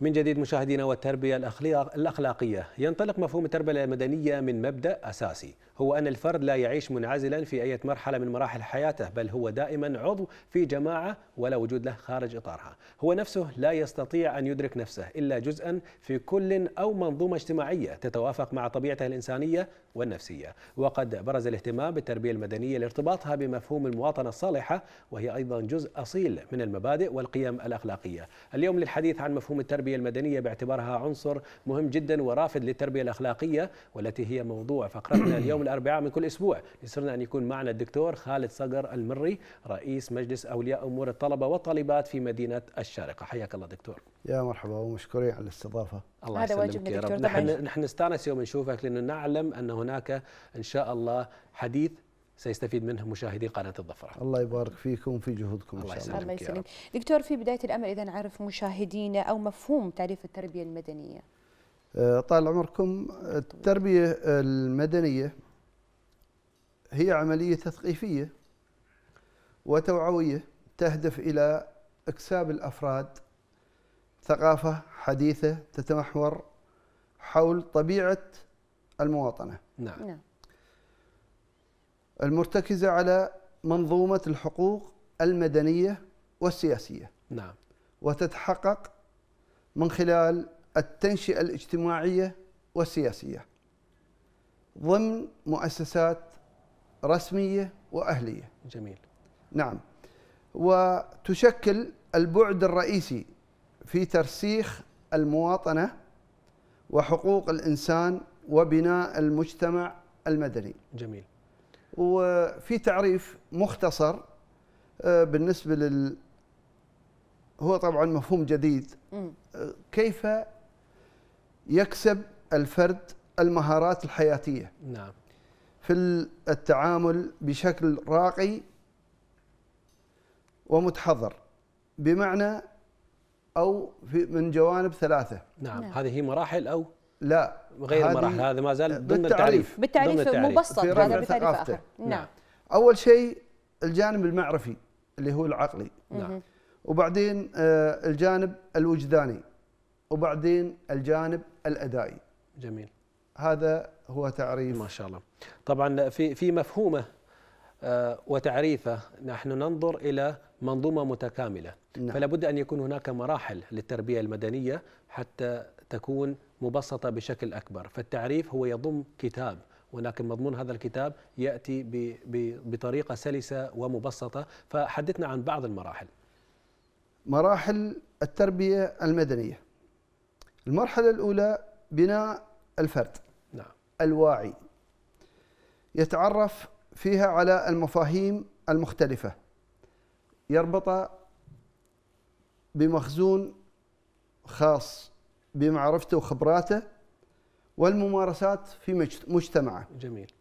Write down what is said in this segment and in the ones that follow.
من جديد مشاهدينا والتربية الأخلاقية. ينطلق مفهوم التربية المدنية من مبدأ أساسي هو أن الفرد لا يعيش منعزلا في أي مرحلة من مراحل حياته بل هو دائما عضو في جماعة ولا وجود له خارج إطارها. هو نفسه لا يستطيع أن يدرك نفسه إلا جزءا في كل أو منظومة اجتماعية تتوافق مع طبيعته الإنسانية والنفسية. وقد برز الاهتمام بالتربية المدنية لارتباطها بمفهوم المواطنة الصالحة وهي أيضا جزء أصيل من المبادئ والقيم الأخلاقية. اليوم للحديث عن مفهوم التربية المدنية باعتبارها عنصر مهم جدا ورافد للتربية الأخلاقية والتي هي موضوع فقرتنا اليوم الأربعاء من كل أسبوع. يسرنا أن يكون معنا الدكتور خالد صقر المري رئيس مجلس أولياء أمور الطلبة والطالبات في مدينة الشارقة. حياك الله دكتور. يا مرحبا ومشكورين على الاستضافة. الله هذا واجبنا يا رب. نحن نحن نستأنس يوم نشوفك لأنه نعلم أن هناك إن شاء الله حديث سيستفيد منه مشاهدي قناة الظفرة. الله يبارك فيكم وفي جهودكم الله يسلمك الله يسلمك. دكتور في بداية الأمر إذا نعرف مشاهدينا أو مفهوم تعريف التربية المدنية. آه، طال عمركم التربية المدنية هي عملية تثقيفية وتوعوية تهدف إلى اكساب الأفراد ثقافة حديثة تتمحور حول طبيعة المواطنة. نعم. نعم. المرتكزة على منظومة الحقوق المدنية والسياسية. نعم. وتتحقق من خلال التنشئة الاجتماعية والسياسية ضمن مؤسسات رسمية وأهلية. جميل. نعم. وتشكل البعد الرئيسي في ترسيخ المواطنة وحقوق الإنسان وبناء المجتمع المدني. جميل. وفي تعريف مختصر آه، بالنسبة لل هو طبعا مفهوم جديد. آه، كيف يكسب الفرد المهارات الحياتية؟ نعم. في التعامل بشكل راقي ومتحضر بمعنى أو في من جوانب ثلاثة. نعم, نعم. هذه هي مراحل أو لا غير مراحل هذا ما زال ضمن التعريف بالتعريف مبسط هذا بتعريف آخر. نعم. نعم. أول شيء الجانب المعرفي اللي هو العقلي. نعم. وبعدين آه، الجانب الوجداني. وبعدين الجانب الأدائي. جميل. هذا هو تعريف. ما شاء الله. طبعا في في مفهومه آه، وتعريفه نحن ننظر إلى منظومة متكاملة. نعم. فلا بد أن يكون هناك مراحل للتربية المدنية حتى تكون مبسطة بشكل أكبر. فالتعريف هو يضم كتاب ولكن مضمون هذا الكتاب يأتي بطريقة سلسة ومبسطة. فحدثنا عن بعض المراحل. مراحل التربية المدنية. المرحلة الأولى بناء الفرد. نعم. الواعي. يتعرف فيها على المفاهيم المختلفة. يربط بمخزون خاص بمعرفته وخبراته والممارسات في مجتمعه. جميل.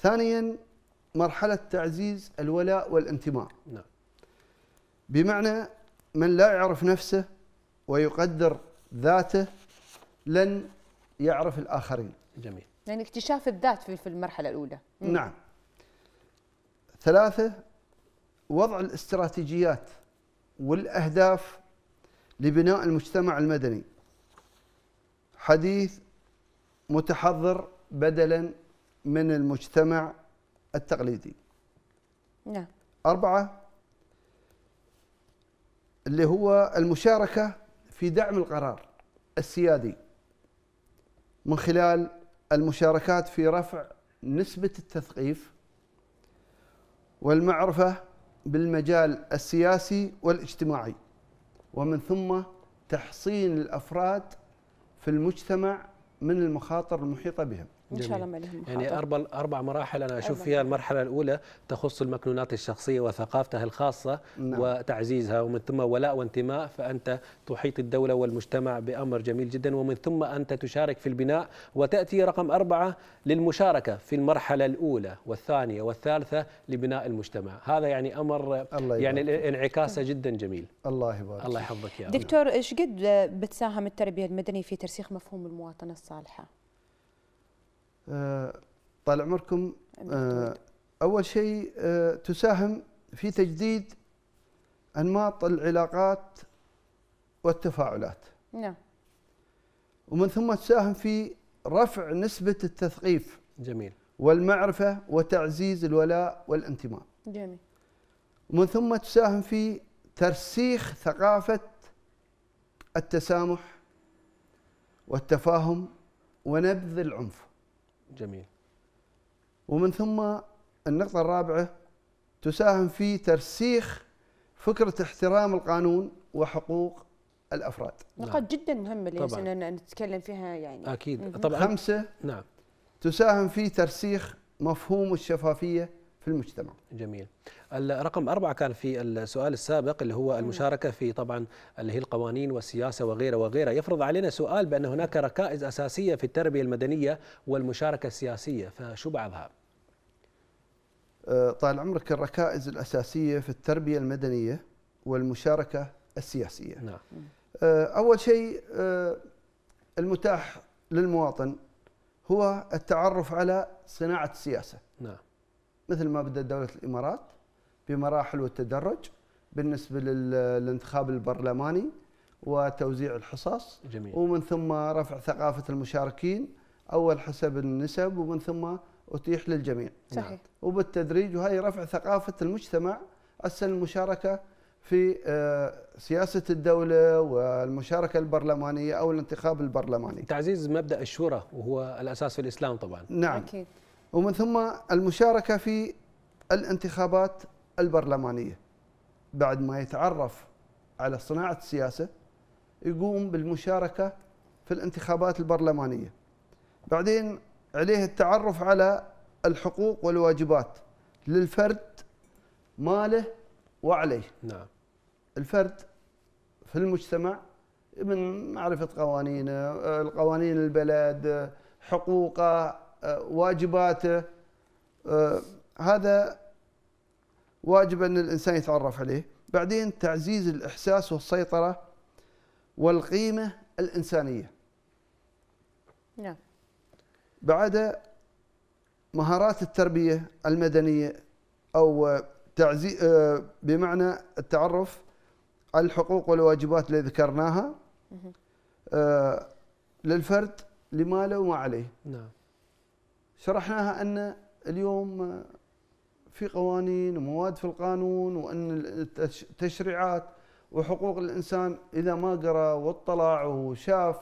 ثانيا مرحلة تعزيز الولاء والانتماء. نعم. بمعنى من لا يعرف نفسه ويقدر ذاته لن يعرف الآخرين. جميل. يعني اكتشاف الذات في المرحلة الأولى. نعم. ثلاثة وضع الاستراتيجيات والأهداف لبناء المجتمع المدني. حديث متحضر بدلا من المجتمع التقليدي. نعم. أربعة اللي هو المشاركة في دعم القرار السيادي من خلال المشاركات في رفع نسبة التثقيف والمعرفة بالمجال السياسي والاجتماعي ومن ثم تحصين الأفراد في المجتمع من المخاطر المحيطة بهم. إن شاء الله ما لهم يعني أربع أربع مراحل أنا أشوف فيها المرحلة الأولى تخص المكنونات الشخصية وثقافته الخاصة نعم. وتعزيزها ومن ثم ولاء وانتماء فأنت تحيط الدولة والمجتمع بأمر جميل جدا ومن ثم أنت تشارك في البناء وتأتي رقم أربعة للمشاركة في المرحلة الأولى والثانية والثالثة لبناء المجتمع. هذا يعني أمر الله يعني انعكاسه جدا جميل. الله يبارك الله يحفظك يا دكتور إيش قد بتساهم التربية المدنية في ترسيخ مفهوم المواطنة الصالحة؟ طال عمركم آه، أول شيء آه، تساهم في تجديد أنماط العلاقات والتفاعلات. نعم. ومن ثم تساهم في رفع نسبة التثقيف جميل. والمعرفة وتعزيز الولاء والانتماء. جميل. ومن ثم تساهم في ترسيخ ثقافة التسامح والتفاهم ونبذ العنف. جميل. ومن ثم النقطة الرابعة تساهم في ترسيخ فكرة احترام القانون وحقوق الأفراد. نقاط جدا مهمة اللي نتكلم فيها يعني. أكيد. طبعا. خمسة نعم. تساهم في ترسيخ مفهوم الشفافية في المجتمع. جميل. الرقم أربعة كان في السؤال السابق اللي هو المشاركة في طبعا اللي هي القوانين والسياسة وغيره وغيره يفرض علينا سؤال بأن هناك ركائز أساسية في التربية المدنية والمشاركة السياسية فشو بعضها؟ آه، طال عمرك الركائز الأساسية في التربية المدنية والمشاركة السياسية. نعم. آه، أول شيء آه، المتاح للمواطن هو التعرف على صناعة السياسة. نعم. مثل ما بدأت دولة الإمارات بمراحل والتدرج بالنسبة لل- للانتخاب البرلماني وتوزيع الحصص. جميل. ومن ثم رفع ثقافة المشاركين أول حسب النسب ومن ثم أتيح للجميع. صحيح. وبالتدريج وهي رفع ثقافة المجتمع أسهل المشاركة في آه، سياسة الدولة والمشاركة البرلمانية أو الانتخاب البرلماني. تعزيز مبدأ الشورى وهو الأساس في الإسلام طبعا. نعم. أكيد. ومن ثم المشاركة في الانتخابات البرلمانية. بعد ما يتعرف على صناعة السياسة يقوم بالمشاركة في الانتخابات البرلمانية. بعدين عليه التعرف على الحقوق والواجبات للفرد ماله وعليه. نعم. الفرد في المجتمع من معرفة قوانينه القوانين البلد حقوقه واجباته آه، هذا واجب أن الإنسان يتعرف عليه. بعدين تعزيز الإحساس والسيطرة والقيمة الإنسانية. نعم. بعد مهارات التربية المدنية أو تعزي آه، بمعنى التعرف على الحقوق والواجبات اللي ذكرناها آه، للفرد لما له وما عليه. نعم. شرحناها أن اليوم في قوانين ومواد في القانون وأن التش- التشريعات وحقوق الإنسان إذا ما قرأ واطلع وشاف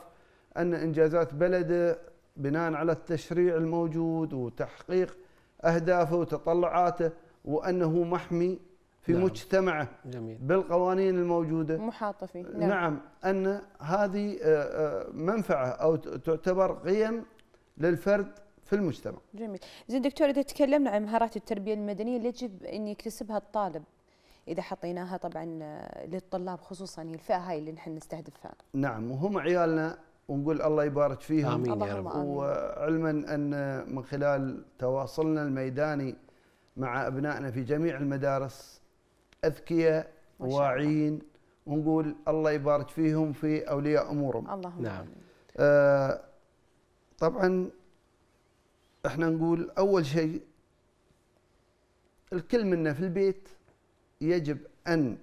أن إنجازات بلده بناء على التشريع الموجود وتحقيق أهدافه وتطلعاته وأنه محمي في نعم. مجتمعه جميل. بالقوانين الموجودة. محاطة فيه نعم, نعم. أن هذه آه، آه، منفعة أو ت- تعتبر قيم للفرد في المجتمع جميل زين دكتور إذا تكلمنا عن مهارات التربية المدنية اللي يجب أن يكتسبها الطالب إذا حطيناها طبعا آه، للطلاب خصوصا هي الفئة هاي اللي نحن نستهدفها نعم وهم عيالنا ونقول الله يبارك فيهم آمين يا رب. وعلما أن من خلال تواصلنا الميداني مع أبنائنا في جميع المدارس الله. واعيين ونقول الله يبارك فيهم في أولياء أمورهم اللهم نعم. آمين. آه، طبعا إحنا نقول أول شيء الكل منا في البيت يجب أن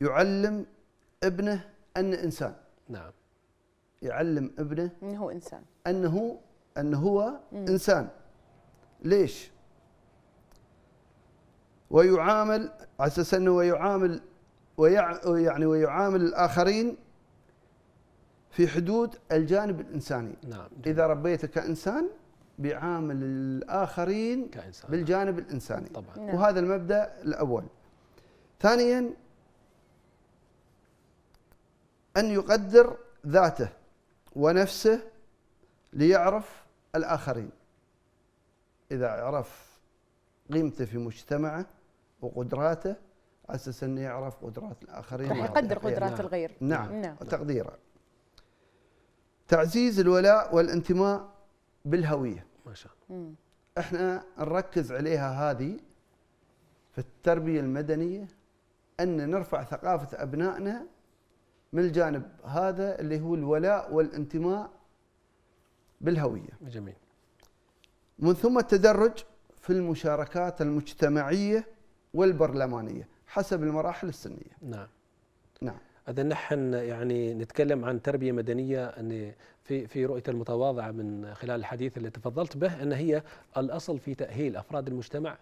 يعلم ابنه ان إنسان. نعم. يعلم ابنه إنه هو إنسان. أنه انه هو مم. إنسان. ليش؟ ويعامل على أساس أنه يعامل ويع يعني ويعامل الآخرين في حدود الجانب الإنساني. نعم إذا ربيته كإنسان بيعامل الآخرين كإنسان. بالجانب الإنساني. طبعا. نعم. وهذا المبدأ الأول. ثانيا أن يقدر ذاته ونفسه ليعرف الآخرين. إذا عرف قيمته في مجتمعه وقدراته على أساس انه يعرف قدرات الآخرين. راح ويعطي يقدر. قدرات نعم. الغير. نعم. نعم. تقديره تعزيز الولاء والانتماء بالهوية. ما شاء الله. إحنا نركز عليها هذه في التربية المدنية أن نرفع ثقافة أبنائنا من الجانب هذا اللي هو الولاء والانتماء بالهوية. جميل. من ثم التدرج في المشاركات المجتمعية والبرلمانية حسب المراحل السنية. نعم. نعم. اذا نحن يعني نتكلم عن تربية مدنية أن في في رؤية المتواضعة من خلال الحديث اللي تفضلت به أن هي الأصل في تأهيل أفراد المجتمع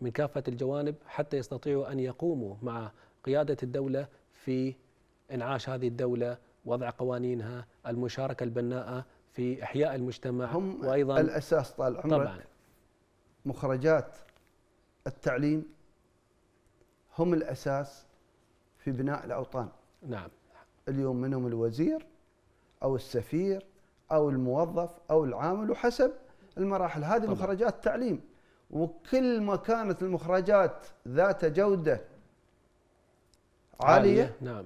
من كافة الجوانب حتى يستطيعوا أن يقوموا مع قيادة الدولة في إنعاش هذه الدولة وضع قوانينها المشاركة البناءة في إحياء المجتمع هم وأيضا الأساس طال عمرك طبعا. مخرجات التعليم هم الأساس في بناء الأوطان نعم اليوم منهم الوزير أو السفير أو الموظف أو العامل وحسب المراحل هذه طبعاً. مخرجات التعليم وكل ما كانت المخرجات ذات جودة عالية نعم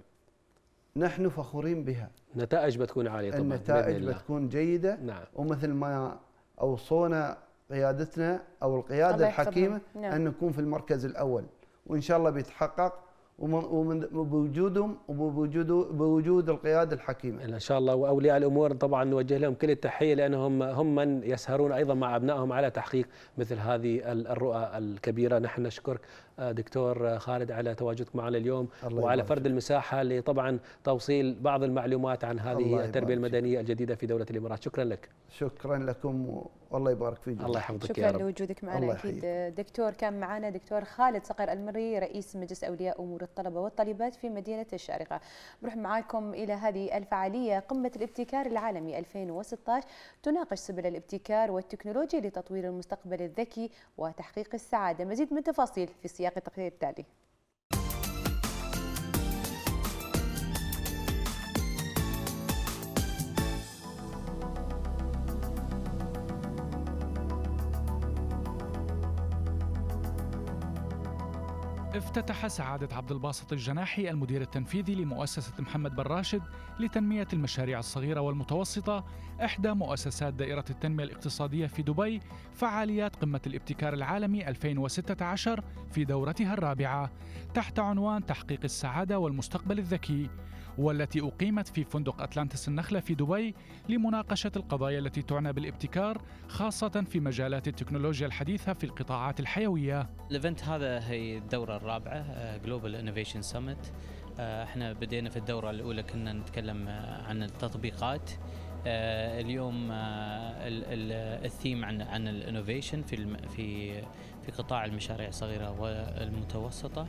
نحن فخورين بها نتائج بتكون عالية طبعا النتائج. بتكون جيدة نعم ومثل ما أوصونا قيادتنا أو القيادة. الحكيمة نعم. أن نكون في المركز الأول وإن شاء الله بيتحقق ومن- وبوجودهم وبوجود بوجود القيادة الحكيمة إن شاء الله وأولياء الأمور طبعا نوجه لهم كل التحية لأنهم هم من يسهرون أيضا مع أبنائهم على تحقيق مثل هذه ال- الرؤى الكبيرة، نحن نشكرك آه، دكتور آه، خالد على تواجدك معنا اليوم الله وعلى فرد. المساحة لطبعا توصيل بعض المعلومات عن هذه التربية. المدنية الجديدة في دولة الإمارات، شكرا لك. شكرا لكم والله يبارك فيكم الله يحفظك يا شكرا رب. لوجودك معنا أكيد. دكتور كان معنا دكتور خالد صقر المري رئيس مجلس أولياء أمور الطلبة والطالبات في مدينة الشارقة. بروح معاكم إلى هذه الفعالية قمة الابتكار العالمي 2016 تناقش سبل الابتكار والتكنولوجيا لتطوير المستقبل الذكي وتحقيق السعادة. مزيد من التفاصيل في سياق التقرير التالي. افتتح سعادة عبد الباسط الجناحي المدير التنفيذي لمؤسسة محمد بن راشد لتنمية المشاريع الصغيرة والمتوسطة إحدى مؤسسات دائرة التنمية الاقتصادية في دبي فعاليات قمة الابتكار العالمي 2016 في دورتها الرابعة تحت عنوان تحقيق السعادة والمستقبل الذكي. والتي أقيمت في فندق أتلانتس النخلة في دبي لمناقشة القضايا التي تعنى بالابتكار خاصة في مجالات التكنولوجيا الحديثة في القطاعات الحيوية. ال event هذا هي الدورة الرابعة جلوبال انوفيشن سمت إحنا بدينا في الدورة الأولى كنا نتكلم آه، عن التطبيقات. آه، اليوم آه، ال- ال- الثيم عن عن ال innovation في في في قطاع المشاريع الصغيرة والمتوسطة. آه،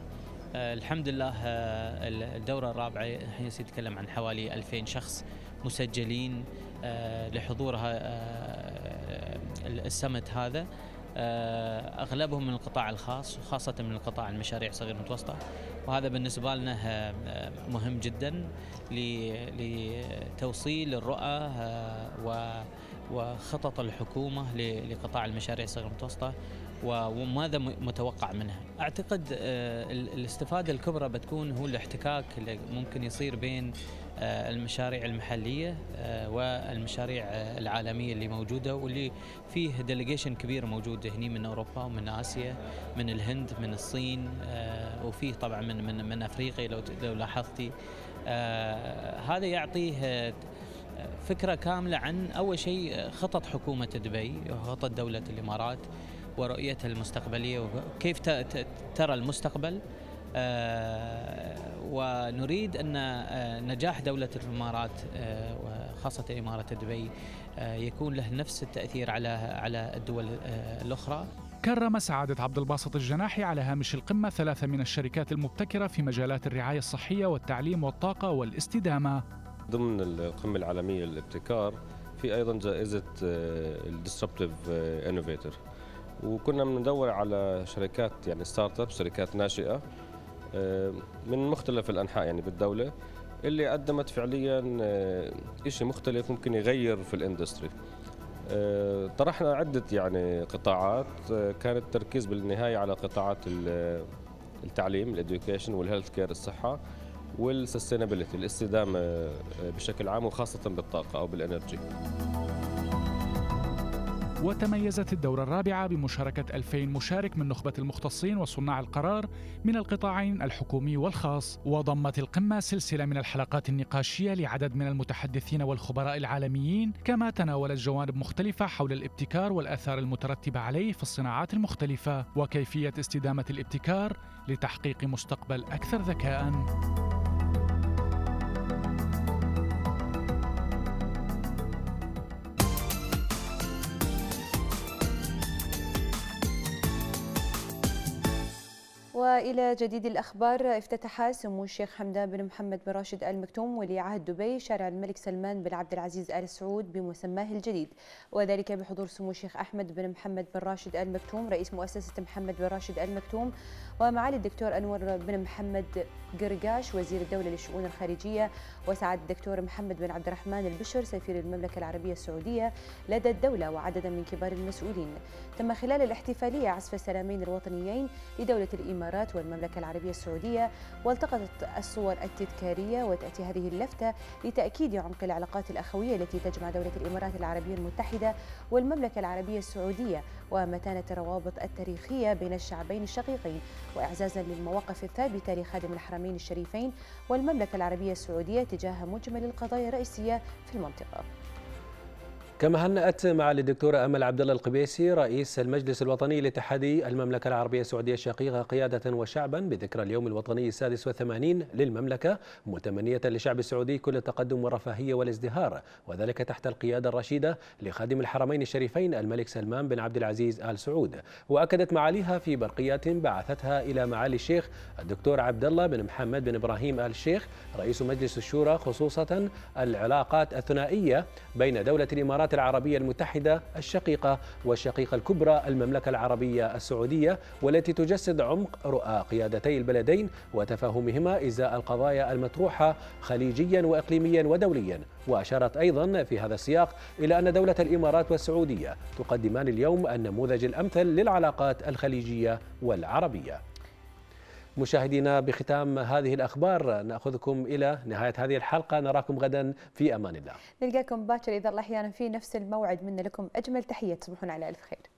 الحمد لله آه، ال- الدورة الرابعة الحين يتكلم عن حوالي 2000 شخص مسجلين آه، لحضورها آه، السمت هذا. آه، أغلبهم من القطاع الخاص وخاصة من القطاع المشاريع الصغيره والمتوسطه وهذا بالنسبة لنا آه، آه، مهم جدا لتوصيل الرؤى آه، وخطط الحكومة لقطاع المشاريع الصغيره والمتوسطه و- وماذا متوقع منها. أعتقد آه، ال- الاستفادة الكبرى بتكون هو الاحتكاك اللي ممكن يصير بين آه، المشاريع المحلية آه، والمشاريع العالمية اللي موجودة واللي فيه ديليجيشن كبير موجود هني من أوروبا ومن آسيا من الهند من الصين وفيه طبعا من من من أفريقيا لو لو لاحظتي. هذا يعطيه فكرة كاملة عن أول شيء خطط حكومة دبي وخطط دولة الإمارات. ورؤيتها المستقبلية وكيف ت- ت- ترى المستقبل. آه، ونريد أن آه، نجاح دولة الإمارات آه، وخاصة إمارة دبي يكون له نفس التأثير على على الدول الأخرى. كرم سعادة عبد الباسط الجناحي على هامش القمة ثلاثة من الشركات المبتكرة في مجالات الرعاية الصحية والتعليم والطاقة والاستدامة. ضمن القمة العالمية للابتكار في أيضا جائزة ال Disruptive Innovator وكنا بندور على شركات يعني startup شركات ناشئة آه، من مختلف الأنحاء يعني بالدولة اللي قدمت فعليا آه، إشي مختلف ممكن يغير في ال industry آه، طرحنا عدة يعني قطاعات كان التركيز بالنهاية على قطاعات ال- التعليم ال education وال healthcare الصحة وال sustainability الاستدامة بشكل عام وخاصة بالطاقة أو بال energy وتميزت الدورة الرابعة بمشاركة 2000 مشارك من نخبة المختصين وصناع القرار من القطاعين الحكومي والخاص. وضمت القمة سلسلة من الحلقات النقاشية لعدد من المتحدثين والخبراء العالميين كما تناولت جوانب مختلفة حول الابتكار والآثار المترتبة عليه في الصناعات المختلفة وكيفية استدامة الابتكار لتحقيق مستقبل أكثر ذكاءً. وإلى جديد الأخبار. افتتح سمو الشيخ حمدان بن محمد بن راشد ال مكتوم ولي عهد دبي شارع الملك سلمان بن عبد العزيز آل سعود بمسماه الجديد. وذلك بحضور سمو الشيخ أحمد بن محمد بن راشد ال مكتوم رئيس مؤسسة محمد بن راشد ال مكتوم ومعالي الدكتور أنور بن محمد قرقاش وزير الدولة للشؤون الخارجية وسعادة الدكتور محمد بن عبد الرحمن البشر سفير المملكة العربية السعودية لدى الدولة وعددا من كبار المسؤولين. تم خلال الاحتفالية عزف السلامين الوطنيين لدولة الإمارات والمملكة العربية السعودية والتقطت الصور التذكارية وتأتي هذه اللفتة لتأكيد عمق العلاقات الأخوية التي تجمع دولة الإمارات العربية المتحدة والمملكة العربية السعودية ومتانة الروابط التاريخية بين الشعبين الشقيقين. واعزازا للمواقف الثابتة لخادم الحرمين الشريفين والمملكة العربية السعودية تجاه مجمل القضايا الرئيسية في المنطقة. كما هنأت مع الدكتورة أمل عبد الله القبيسي رئيس المجلس الوطني لاتحادي المملكة العربية السعودية الشقيقة قيادة وشعبا بذكرى اليوم الوطني السادس والثمانين للمملكة متمنية للشعب السعودي كل التقدم والرفاهية والازدهار وذلك تحت القيادة الرشيدة لخادم الحرمين الشريفين الملك سلمان بن عبد العزيز آل سعود. وأكدت معاليها في برقيات بعثتها إلى معالي الشيخ الدكتور عبد الله بن محمد بن إبراهيم آل الشيخ رئيس مجلس الشورى خصوصا العلاقات الثنائية بين دولة العربية المتحدة الشقيقة والشقيقة الكبرى المملكة العربية السعودية والتي تجسد عمق رؤى قيادتي البلدين وتفاهمهما إزاء القضايا المطروحة خليجيا وإقليميا ودوليا. وأشارت أيضا في هذا السياق إلى أن دولة الإمارات والسعودية تقدمان اليوم النموذج الأمثل للعلاقات الخليجية والعربية. مشاهدينا بختام هذه الأخبار نأخذكم إلى نهاية هذه الحلقة. نراكم غدا في أمان الله. نلقاكم باكر إذا الله أحيانا في نفس الموعد. منا لكم أجمل تحية تصبحون على ألف خير.